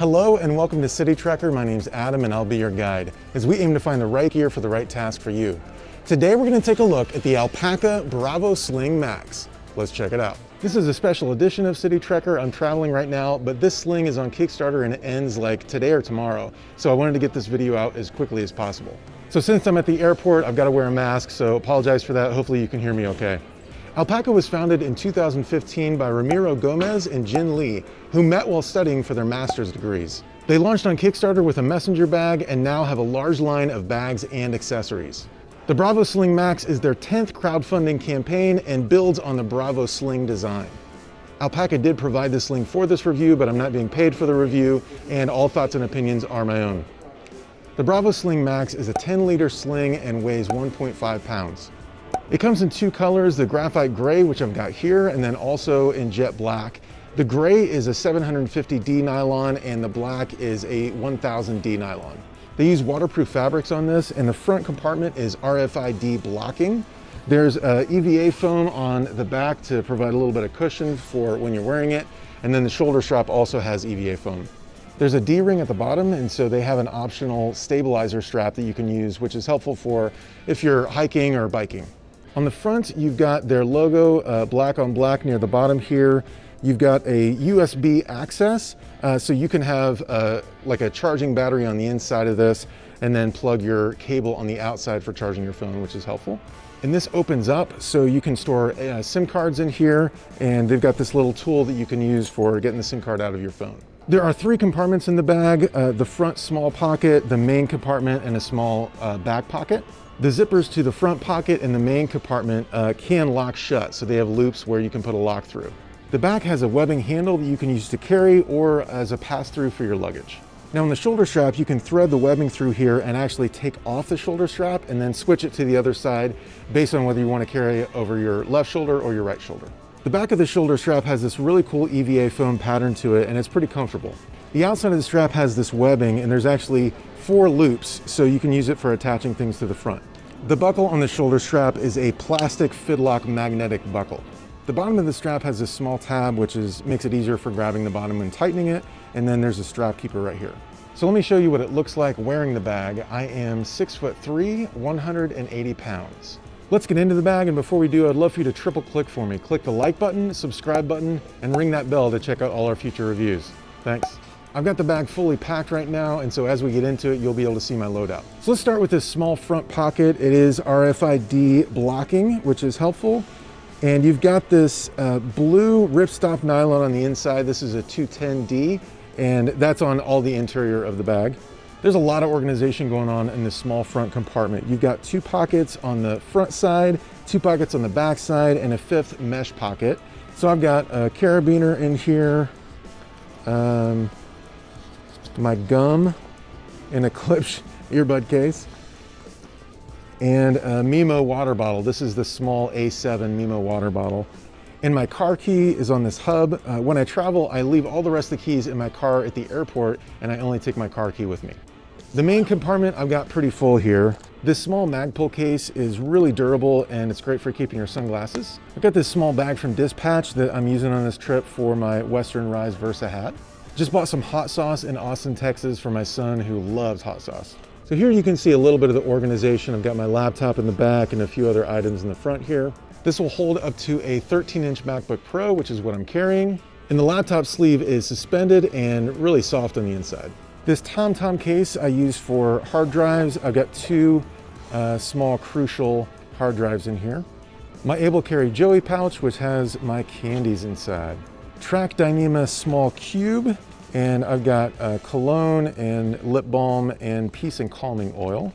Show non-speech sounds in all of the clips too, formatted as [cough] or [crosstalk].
Hello and welcome to City Trekker. My name's Adam and I'll be your guide as we aim to find the right gear for the right task for you. Today we're going to take a look at the Alpaka Bravo Sling Max. Let's check it out. This is a special edition of City Trekker. I'm traveling right now, but this sling is on Kickstarter and it ends like today or tomorrow. So I wanted to get this video out as quickly as possible. So since I'm at the airport, I've got to wear a mask, so apologize for that. Hopefully you can hear me okay. Alpaka was founded in 2015 by Ramiro Gomez and Jin Lee, who met while studying for their master's degrees. They launched on Kickstarter with a messenger bag and now have a large line of bags and accessories. The Bravo Sling Max is their 10th crowdfunding campaign and builds on the Bravo Sling design. Alpaka did provide the sling for this review, but I'm not being paid for the review, and all thoughts and opinions are my own. The Bravo Sling Max is a 10 liter sling and weighs 1.5 pounds. It comes in two colors, the graphite gray, which I've got here, and then also in jet black. The gray is a 750D nylon and the black is a 1000D nylon. They use waterproof fabrics on this and the front compartment is RFID blocking. There's a EVA foam on the back to provide a little bit of cushion for when you're wearing it. And then the shoulder strap also has EVA foam. There's a D-ring at the bottom, and so they have an optional stabilizer strap that you can use, which is helpful for if you're hiking or biking. On the front, you've got their logo uh, black on black near the bottom here. You've got a USB access, uh, so you can have uh, like a charging battery on the inside of this and then plug your cable on the outside for charging your phone, which is helpful. And this opens up so you can store uh, SIM cards in here and they've got this little tool that you can use for getting the SIM card out of your phone. There are three compartments in the bag, uh, the front small pocket, the main compartment, and a small uh, back pocket. The zippers to the front pocket and the main compartment uh, can lock shut, so they have loops where you can put a lock through. The back has a webbing handle that you can use to carry or as a pass-through for your luggage. Now on the shoulder strap, you can thread the webbing through here and actually take off the shoulder strap and then switch it to the other side based on whether you want to carry it over your left shoulder or your right shoulder. The back of the shoulder strap has this really cool EVA foam pattern to it and it's pretty comfortable. The outside of the strap has this webbing and there's actually four loops so you can use it for attaching things to the front. The buckle on the shoulder strap is a plastic Fidlock magnetic buckle. The bottom of the strap has this small tab which is, makes it easier for grabbing the bottom and tightening it, and then there's a strap keeper right here. So let me show you what it looks like wearing the bag. I am six foot three, 180 pounds. Let's get into the bag, and before we do, I'd love for you to triple click for me. Click the like button, subscribe button, and ring that bell to check out all our future reviews. Thanks. I've got the bag fully packed right now, and so as we get into it, you'll be able to see my loadout. So let's start with this small front pocket. It is RFID blocking, which is helpful. And you've got this uh, blue ripstop nylon on the inside. This is a 210D, and that's on all the interior of the bag. There's a lot of organization going on in this small front compartment. You've got two pockets on the front side, two pockets on the back side, and a fifth mesh pocket. So I've got a carabiner in here, um, my gum in a Klipsch [laughs] earbud case, and a Mimo water bottle. This is the small A7 Mimo water bottle. And my car key is on this hub. Uh, when I travel, I leave all the rest of the keys in my car at the airport and I only take my car key with me. The main compartment I've got pretty full here. This small Magpul case is really durable and it's great for keeping your sunglasses. I've got this small bag from DSPTCH that I'm using on this trip for my Western Rise Versa hat. Just bought some hot sauce in Austin, Texas for my son who loves hot sauce. So here you can see a little bit of the organization. I've got my laptop in the back and a few other items in the front here. This will hold up to a 13 inch MacBook Pro, which is what I'm carrying. And the laptop sleeve is suspended and really soft on the inside. This tomtoc case I use for hard drives. I've got two uh, small crucial hard drives in here. My Able Carry Joey pouch, which has my candies inside. Trakke Dyneema small cube, and I've got cologne and lip balm and peace and calming oil.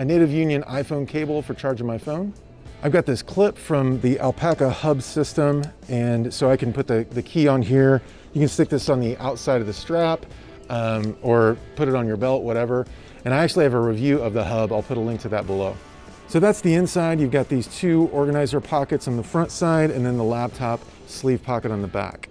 A Native Union iPhone cable for charging my phone. I've got this clip from the Alpaka hub system, and so I can put the, the key on here. You can stick this on the outside of the strap um, or put it on your belt, whatever. And I actually have a review of the hub. I'll put a link to that below. So that's the inside. You've got these two organizer pockets on the front side and then the laptop sleeve pocket on the back.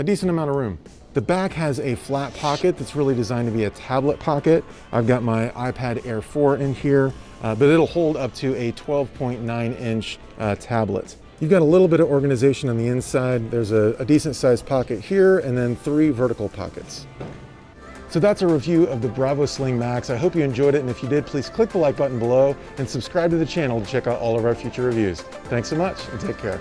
A decent amount of room. The back has a flat pocket that's really designed to be a tablet pocket. I've got my iPad Air 4 in here, uh, but it'll hold up to a 12.9 inch uh, tablet. You've got a little bit of organization on the inside. There's a, a decent sized pocket here and then three vertical pockets. So that's a review of the Bravo Sling Max. I hope you enjoyed it, and if you did, please click the like button below and subscribe to the channel to check out all of our future reviews. Thanks so much, and take care.